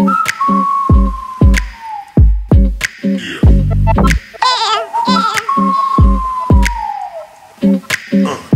Uh. uh, uh. uh.